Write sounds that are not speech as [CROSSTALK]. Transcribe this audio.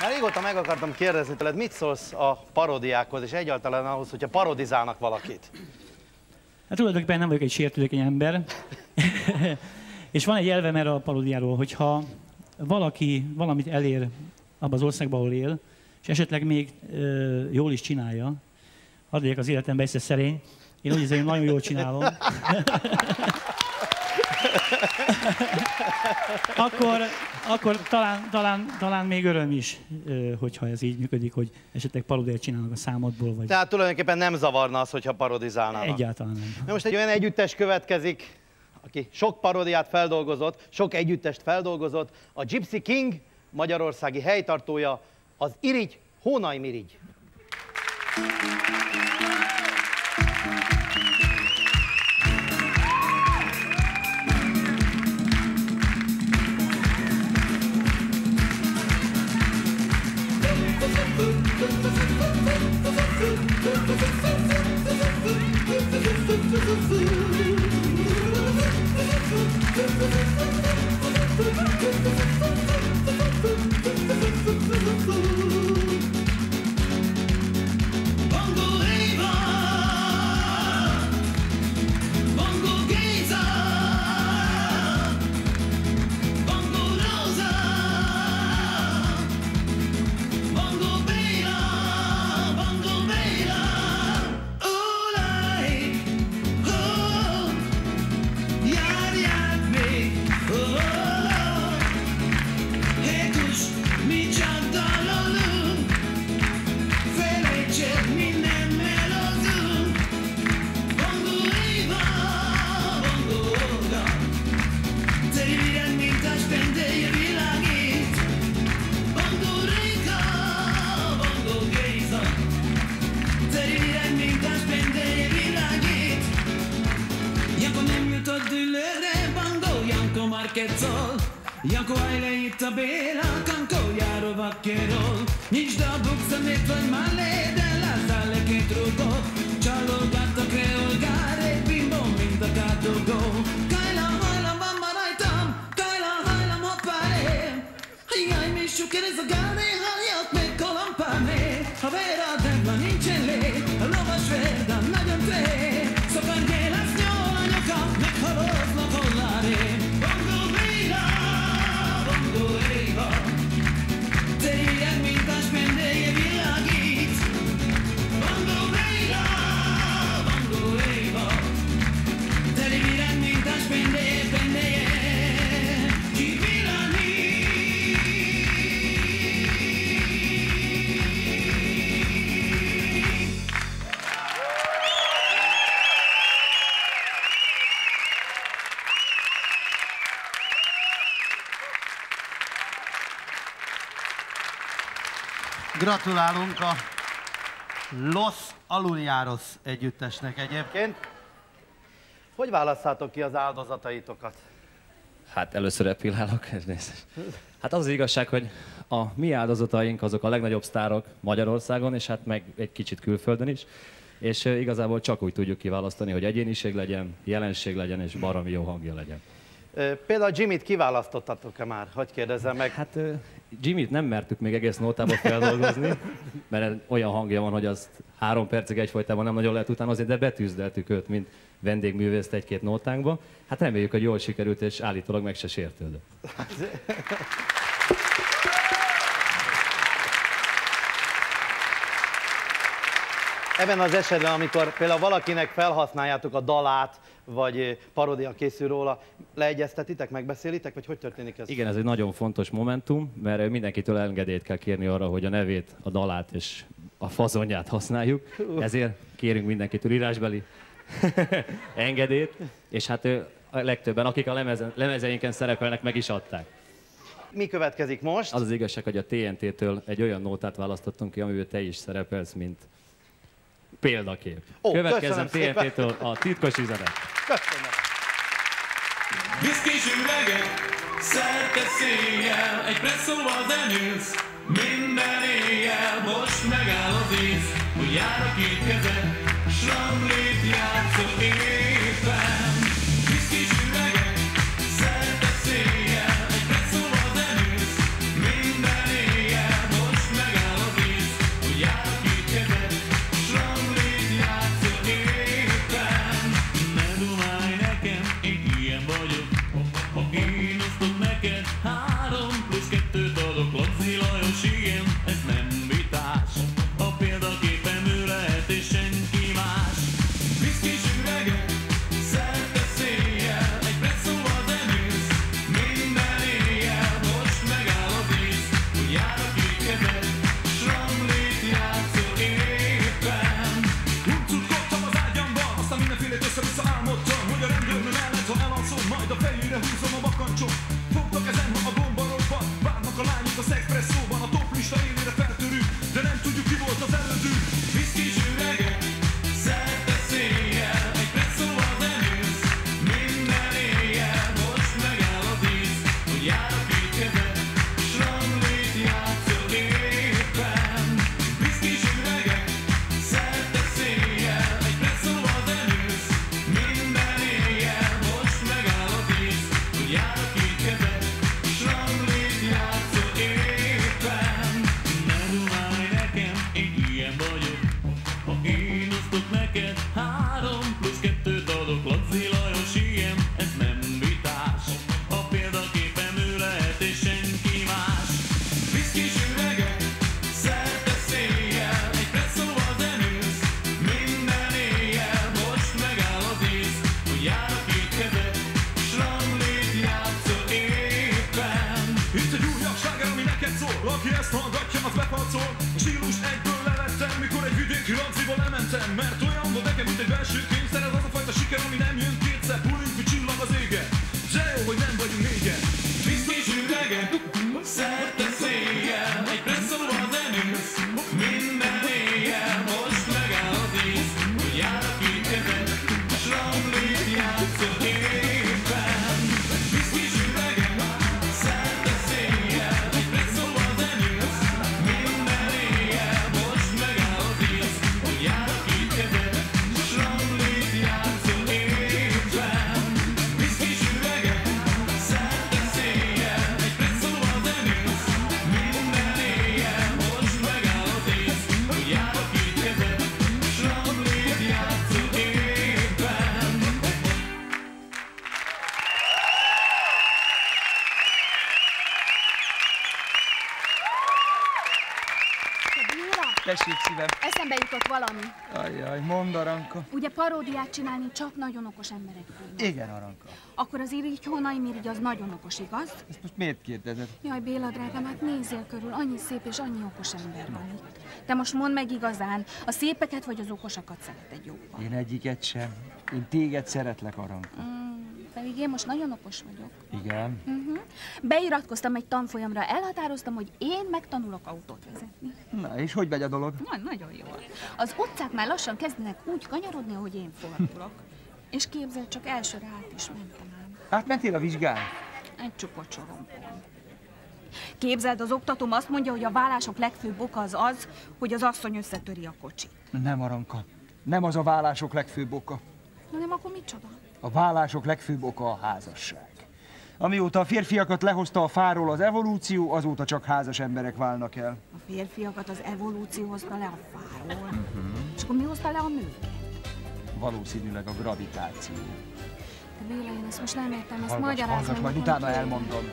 Már régóta meg akartam kérdezni tőled, mit szólsz a parodiákhoz, és egyáltalán ahhoz, hogyha parodizálnak valakit? Hát tulajdonképpen nem vagyok egy sértődékeny ember. [LAUGHS] és van egy elvem erre a parodiáról, hogyha valaki valamit elér abban az országban, ahol él, és esetleg még ö, jól is csinálja, hadd az életembe egyszer szerény, én úgy érzem, hogy nagyon jól csinálom. [LAUGHS] [LAUGHS] akkor, akkor talán, talán, talán még öröm is, hogyha ez így működik, hogy esetleg parodét csinálnak a számodból. Vagy... Tehát tulajdonképpen nem zavarna az, hogyha parodizálnának. Egyáltalán nem. Na most egy olyan együttes következik, aki sok parodiát feldolgozott, sok együttest feldolgozott, a Gypsy King, magyarországi helytartója, az Irigy, Thank you. Kako ajle i tabela, kanko jaro vakero Nič da buk za me tvoj male, da la zale ke trugo Čalo gato kreo bimbo min da kato go Kaj la hajla mama raj tam, kaj la hajla mo pare Aj aj gane, Gratulálunk a Los Aluliaros együttesnek egyébként. Hogy választhatok ki az áldozataitokat? Hát először epilálok. Hát az az igazság, hogy a mi áldozataink azok a legnagyobb sztárok Magyarországon, és hát meg egy kicsit külföldön is. És igazából csak úgy tudjuk kiválasztani, hogy egyéniség legyen, jelenség legyen, és baromi jó hangja legyen. Például Jimmy-t kiválasztottatok-e már? Hogy kérdezem meg? Hát Jimmy-t nem mertük még egész nótába feldolgozni, mert olyan hangja van, hogy azt három percig egyfolytában nem nagyon lehet utánozni, de betűzdeltük őt, mint vendégművészt egy-két nótánkba. Hát reméljük, hogy jól sikerült, és állítólag meg se sértődött. Ebben az esetben, amikor például valakinek felhasználjátok a dalát, vagy parodia készül róla, leegyeztetitek, megbeszélitek, vagy hogy történik ez? Igen, ez egy nagyon fontos momentum, mert mindenkitől engedélyt kell kérni arra, hogy a nevét, a dalát és a fazonját használjuk. Ezért kérünk mindenkitől írásbeli [LAUGHS] engedélyt, és hát a legtöbben, akik a lemezen, lemezeinken szerepelnek, meg is adták. Mi következik most? Az az igazság, hogy a TNT-től egy olyan nótát választottunk ki, amiben te is szerepelsz, mint példakép. Ó, Következzen TNT-től a titkos üzenet. Köszönöm. Viszkis üvegek, szerte széjjel, egy presszóval zenülsz, minden éjjel, most megáll az ész, hogy jár a két kezed, Mindenféle össze-vissza álmodtam Hogy a rendőrnő ellent, ha elalszom Majd a fejére húzom a bakancsom Hogy Aki ezt hallgatja, az befarcol A stílus egyből levettem Mikor egy vidéki lanciba lementem. Mert olyan volt nekem, mint egy belső kényszer Ez az a fajta siker, ami nem jön kétszer. Pulünk, hogy csillag az ége. De jó, hogy nem vagyunk négyen Viszkis üvege Szerte széjjel Egy presszóval zenélsz Minden Tessék szívem. eszembe jutott valami. Ajjaj, mondd Aranka. Ugye paródiát csinálni csak nagyon okos emberek tudnak. Igen, Aranka. Akkor az irigy hónai mirigy az nagyon okos, igaz? Ezt most miért kérdezed? Jaj, Béla drágám, hát nézzél körül, annyi szép és annyi okos ember van itt. De most mondd meg igazán, a szépeket vagy az okosakat szereted jobban? Én egyiket sem. Én téged szeretlek, Aranka. Mm, pedig én most nagyon okos vagyok. Igen. Uh-huh. Beiratkoztam egy tanfolyamra, elhatároztam, hogy én megtanulok autót vezetni. Na, és hogy megy a dolog? Na, nagyon jól. Az utcák már lassan kezdenek úgy kanyarodni, ahogy én fordulok. És képzeld, csak elsőre át is mentem ám. Átmentél a vizsgán? Egy sorompon. Képzeld, az oktatóm azt mondja, hogy a vállások legfőbb oka az az, hogy az asszony összetöri a kocsit. Nem, Aranka. Nem az a vállások legfőbb oka. Na nem, akkor micsoda? A vállások legfőbb oka a házasság. Amióta a férfiakat lehozta a fáról az evolúció, azóta csak házas emberek válnak el. A férfiakat az evolúció hozta le a fáról. Uh-huh. És akkor mi hozta le a nőket? Valószínűleg a gravitáció. De Béla, én ezt most nem értem, ezt magyarázom. hallgass, majd utána elmondom.